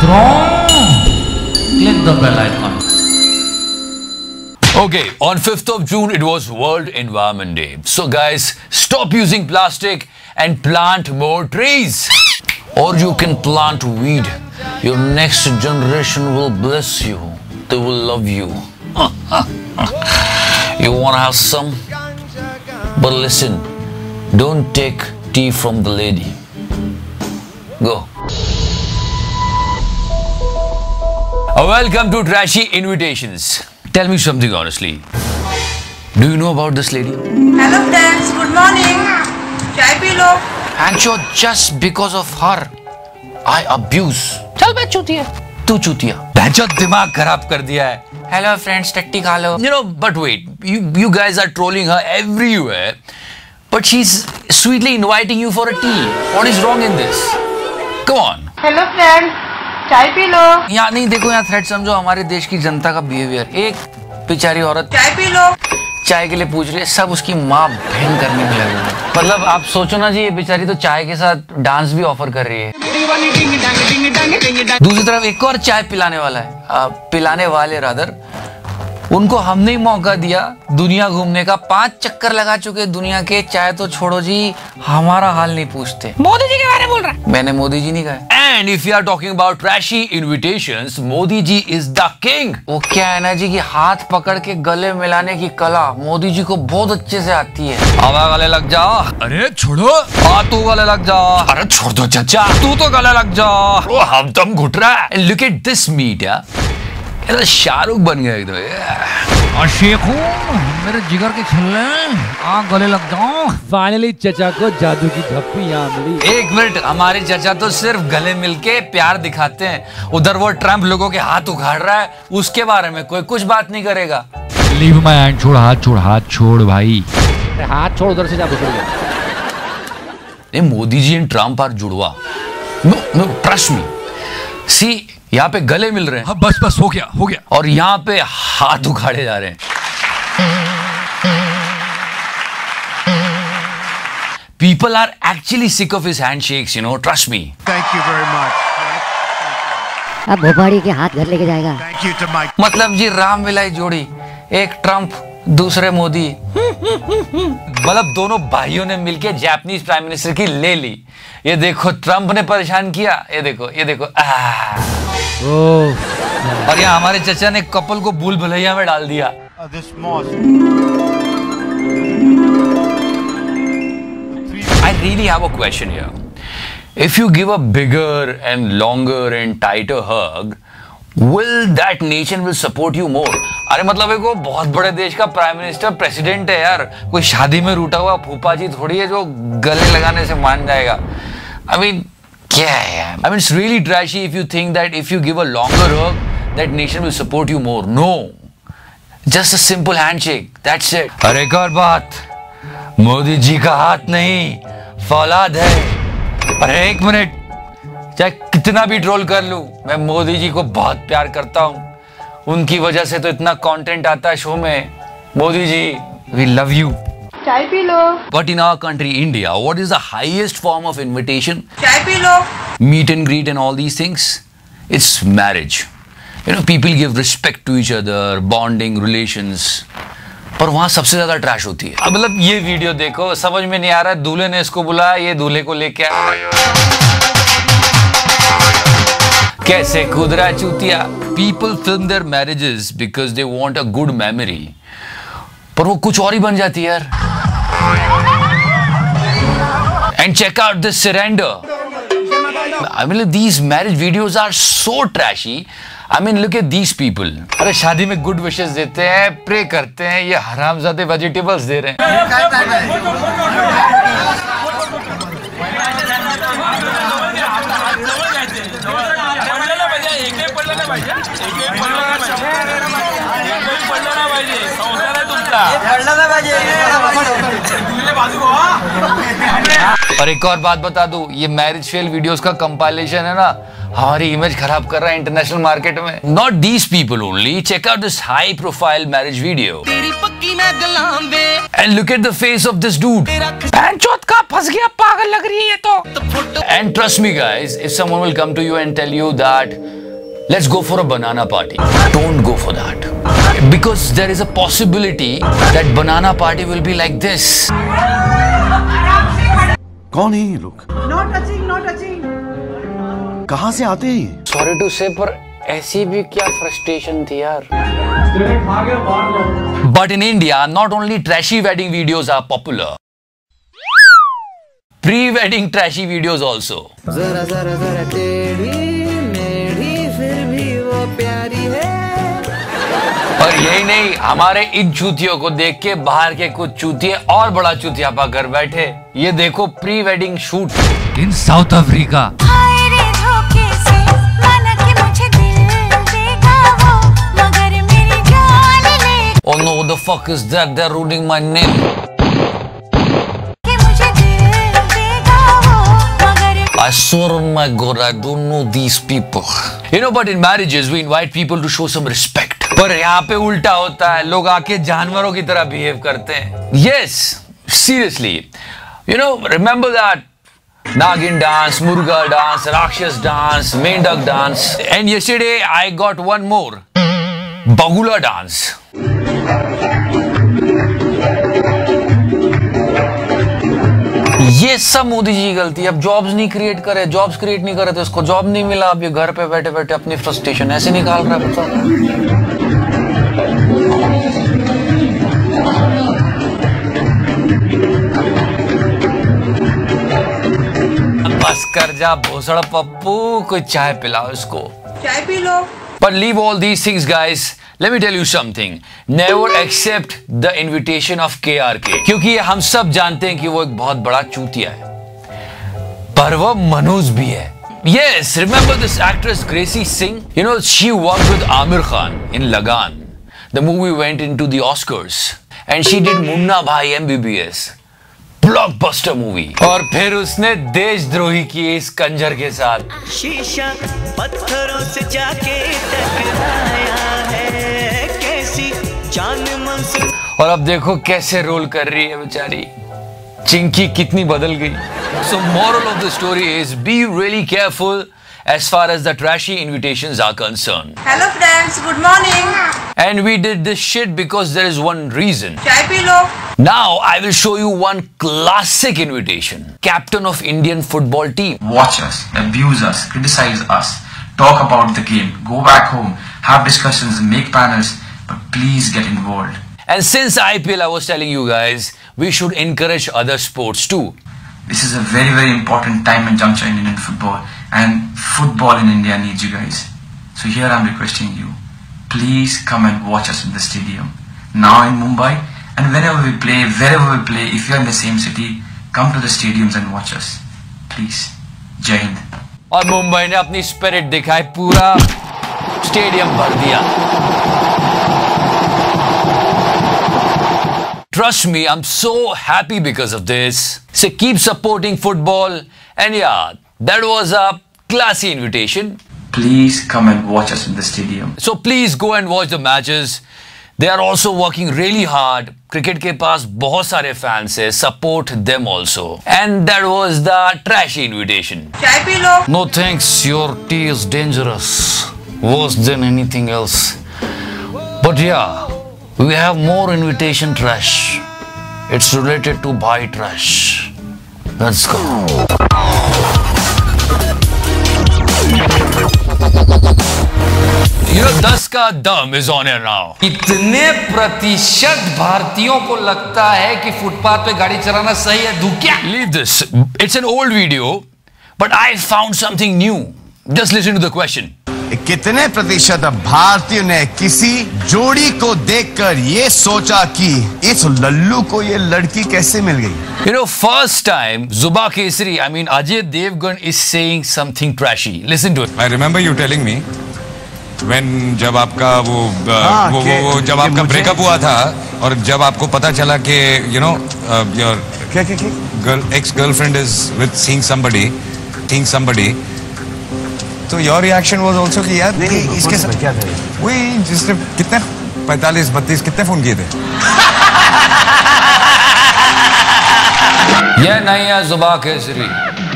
click the bell icon. Okay, on 5th of June, it was World Environment Day. So, guys, stop using plastic and plant more trees. Or you can plant weed. Your next generation will bless you, they will love you. you want to have some? But listen, don't take tea from the lady. Go. Welcome to Trashy Invitations. Tell me something honestly. Do you know about this lady? Hello friends good morning चाय पी लो And sure, just because of her, I abuse. चल बे चूतिया तू चूतिया भैंचो दिमाग खराब कर दिया है हेलो फ्रेंड्स टट्टी खा लो you know but wait you you guys are trolling her everywhere but she is sweetly inviting you for a tea what is wrong in this come on hello friends चाय पी लो। यहाँ नहीं देखो यहाँ threat समझो हमारे देश की जनता का बिहेवियर एक बेचारी औरत चाय पी लो। चाय के लिए पूछ रही है सब उसकी माँ बहन करने में लगे मतलब आप सोचो ना जी ये बेचारी तो चाय के साथ डांस भी ऑफ़र कर रही है। दूसरी तरफ़ एक और चाय पिलाने वाला है। आ, पिलाने वाले रादर उनको हमने ही मौका दिया दुनिया घूमने का। पाँच चक्कर लगा चुके दुनिया के चाहे तो छोड़ो जी हमारा हाल नहीं पूछते। मोदी जी के बारे में बोल रहा है। मैंने मोदी जी नहीं कहा। And if you are talking about trashy invitations Modi ji is the king वो क्या है ना जी की हाथ पकड़ के गले मिलाने की कला मोदी जी को बहुत अच्छे से आती है। अब गले लग जा। अरे छोड़ो। हाँ तू गले लग जा। अरे छोड़ दो चाचा। तू तो गले लग जा। हम तुम घुट रहा है। लुक एट दिस मीट तो शाहरुख बन गया एकदम और शेखू मेरे जिगर के खिल्ले आ गले लग जाओ फाइनली चचा को जादू की झप्पी यहाँ मिली। एक मिनट हमारे चचा तो सिर्फ़ गले मिलके प्यार दिखाते हैं। उधर वो ट्रंप लोगों के हाथ उखाड़ रहा है उसके बारे में कोई कुछ बात नहीं करेगा। लीव माय हैंड छोड़ हाथ छोड़ हाथ छोड़ भाई। हाथ छोड़ उधर से जा नहीं Modi ji and Trump are जुड़वा। No no trust me see यहाँ पे गले मिल रहे हैं। हाँ बस बस हो गया हो गया। और यहाँ पे हाथ उखाड़े जा रहे हैं। People are actually sick of handshake you know trust me thank you very much अब भोपाड़ी के हाथ घर लेके जाएगा। मतलब जी राम मिलाई जोड़ी एक ट्रंप दूसरे मोदी। मतलब दोनों भाइयों ने मिलकर जापानीज प्राइम मिनिस्टर की ले ली ये देखो ट्रंप ने परेशान किया ये देखो ये देखो और यहाँ हमारे चचा ने कपल को भूल भुलैया में डाल दिया uh. I really have a question here. If you give a bigger and longer and tighter hug, will that nation will support you more? अरे मतलब एक वो बहुत बड़े देश का प्राइम मिनिस्टर प्रेसिडेंट है यार। कोई शादी में रूठा हुआ फूफा जी थोड़ी है जो गले लगाने से मान जाएगा। आई मीन क्या है यार? I mean really trashy if you think that if you give a longer hug that nation will support you more no just a simple handshake that's it और एक और बात। मोदी जी का हाथ नहीं, फौलाद है। और एक मिनट। चाहे कितना भी ट्रोल कर लूँ मैं मोदी जी को बहुत प्यार करता हूँ। उनकी वजह से तो इतना कंटेंट आता है शो में। Modi ji we love you चाय पी लो। But in our country India what is the highest form of invitation चाय पी लो। Meet and greet and all these things it's marriage you know people give respect to each other bonding relations पर वहाँ सबसे ज़्यादा trash होती है। अब मतलब ये वीडियो देखो समझ में नहीं आ रहा है दूल्हे ने इसको बुलाया ये दूल्हे को लेके आया। कैसे खुदरा चूतिया? People film their marriages because they want a good memory पर वो कुछ और ही बन जाती है यार। And check out this surrender mean, look, these marriage videos are so trashy. I mean, look at these people. अरे शादी में गुड विशेस देते हैं प्रे करते हैं ये हरामजादे वेजिटेबल्स दे रहे हैं। और एक और बात बता दूँ ये मैरिज फेल वीडियोस का कंपाइलेशन है ना हमारी इमेज खराब कर रहा है इंटरनेशनल मार्केट में। Not these people only check out this high profile marriage video and look at the face of this dude का फंस गया पागल लग रही है ये तो। And trust me guys if someone will come to you and tell you that let's go for a banana party don't go for that because there is a possibility that banana party will be like this कौन है ये लोग No touching, no touching. कहाँ से आते हैं ये sorry to say पर ऐसी भी क्या frustration थी यार but in india not only trashy wedding videos are popular pre-wedding trashy videos also जरा जरा जरा टेढ़ी मेढ़ी फिर भी वो प्यारी है और यही नहीं हमारे इन चूतियों को देख के बाहर के कुछ चूतिए और बड़ा चूतियापा कर बैठे ये देखो pre wedding shoot in South Africa हाय रे धोखे से माना कि मुझे दिल देगा वो मगर मेरी जान ले Oh no, what the fuck is that? They're ruining my name. I swear on my god, I don't know these people. You know, but in marriages, we invite people to show some respect. पर यहाँ पे उल्टा होता है लोग आके जानवरों की तरह बिहेव करते हैं Yes, seriously. You know, remember that Nagin dance, Muruga dance, Rakshas dance, Mendak dance. And yesterday I got one more. Bagula dance. ये सब मोदी जी की गलती है। अब जॉब्स नहीं क्रिएट करे जॉब्स क्रिएट नहीं करे तो इसको जॉब नहीं मिला। अब ये घर पे बैठे बैठे अपनी फ्रस्ट्रेशन ऐसे निकाल रहा है बस कर जा भोसड़ पप्पू, कोई चाय पिलाओ इसको। चाय पी लो। But leave all these things, guys. Let me tell you something. Never accept the invitation of KRK. क्योंकि हम सब जानते हैं कि वो एक बहुत बड़ा चूतिया है पर वो मनुज भी है Yes, remember this actress Gracie Singh? You know, she worked with Amir Khan in Lagan. The movie went into the Oscars. And she did Munna Bhai MBBS. Blockbuster movie और फिर उसने देशद्रोही की इस कंजर के साथ। शीशा पत्थरों से जाके टकराया है। कैसी जान और अब देखो कैसे रोल कर रही है बेचारी। चिंकी कितनी बदल गई। So moral of the story is be really careful as far as the trashy invitations are concerned. Hello friends, good morning. And we did this shit because there is one reason. Chai. Now I will show you one classic invitation. Captain of Indian football team. Watch us, abuse us, criticize us, talk about the game, go back home, have discussions, make panels, but please get involved. And since IPL, I was telling you guys, we should encourage other sports too. This is a very, very important time and juncture in Indian football. And football in India needs you guys. So here I'm requesting you, please come and watch us in the stadium. Now in Mumbai, and whenever we play, wherever we play, if you're in the same city, come to the stadiums and watch us. Please. Jai Hind. और मुंबई ने अपनी spirit दिखाई पूरा stadium भर दिया Trust me, I'm so happy because of this. So keep supporting football. And yeah, that was a classy invitation. Please come and watch us in the stadium. So please go and watch the matches. They are also working really hard. Cricket के पास बहुत सारे fans है. Support them also. And that was the trashy invitation. चाय पी लो No thanks, your tea is dangerous. Worse than anything else. But yeah, we have more invitation trash. It's related to buy trash. Let's go. दस का दम is on air now इतने प्रतिशत भारतीयों को लगता है कि फुटपाथ पे गाड़ी चलाना सही है। दू क्या? Leave this it's an old video but I found something new just listen to the question कितने प्रतिशत भारतीयों ने किसी जोड़ी को देखकर ये सोचा कि इस लल्लू को ये लड़की कैसे मिल गई You know, first time Zuba Kesari, I mean Ajay Devgan is saying something trashy. Listen to it. I remember you telling me when जब आपका वो हाँ, वो, वो, वो जब आपका ब्रेकअप हुआ था और जब आपको पता चला कि यू नो योर क्या क्या क्या girl ex girlfriend is with seeing somebody seeing somebody तो योर रिएक्शन वाज आल्सो कि यार नहीं, नहीं, इसके साथ क्या था वही जिसने कितने पैंतालीस बत्तीस कितने फ़ोन किए थे? यह नहीं है जुबा केसरी।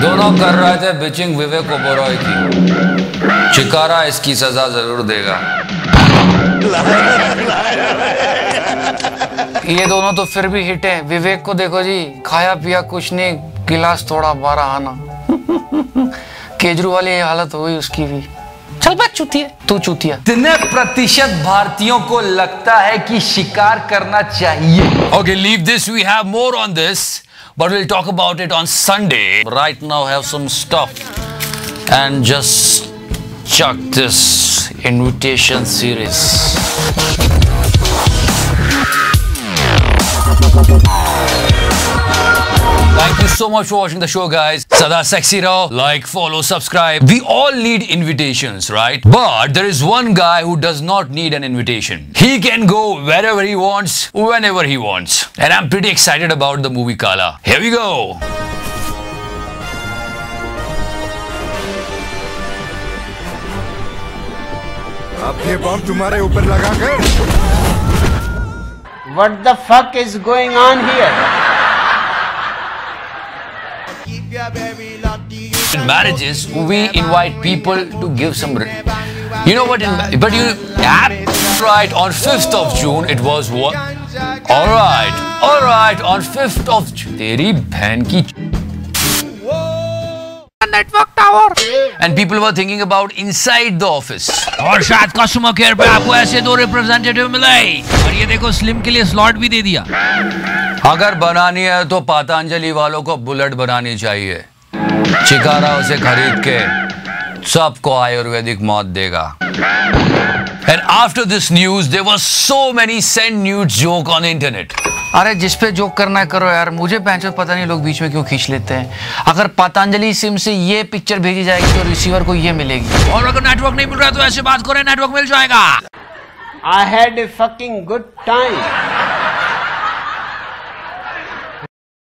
दोनों कर रहे थे बिचिंग विवेक ओबरॉय की। चिकारा इसकी सजा ज़रूर देगा। ये दोनों तो फिर भी हिट है। विवेक को देखो जी खाया पिया कुछ नहीं गिलास थोड़ा बारह आना। केजरीवाल ये हालत हुई उसकी भी। चल बा चूतिया। तू चूतिया। कितने प्रतिशत भारतीयों को लगता है कि शिकार करना चाहिए। Okay leave this we have more on this but will talk about it on Sunday right now have some stuff and just chuck this invitation series Thank you so much for watching the show, guys. Sada Sexy Raw. Like, follow, subscribe. We all need invitations, right? But there is one guy who does not need an invitation. He can go wherever he wants, whenever he wants. And I'm pretty excited about the movie Kala. Here we go. अब ये बम तुम्हारे ऊपर लगा कर What the fuck is going on here? In marriages, we invite people to give some. You know what? In, but you, right? On 5th of June, it was what? All right, all right. On 5th of June, तेरी बहन की network tower. And people were thinking about inside the office. और शायद customer care पे आपको ऐसे दो representative मिले और ये देखो स्लिम के लिए स्लॉट भी दे दिया अगर बनानी है तो पतंजलि वालों को बुलेट बनानी चाहिए चिकारा उसे खरीद के सबको आयुर्वेदिक मौत देगा And after this news, there was so many send nude joke on internet. अरे जिस पे जोक करना है करो यार मुझे पहचान पता नहीं लोग बीच में क्यों खींच लेते हैं अगर पतंजलि सिम से ये पिक्चर भेजी जाएगी तो रिसीवर को ये मिलेगी और अगर नेटवर्क नहीं मिल रहा है तो ऐसे बात करें नेटवर्क मिल जाएगा आई had a fucking good time.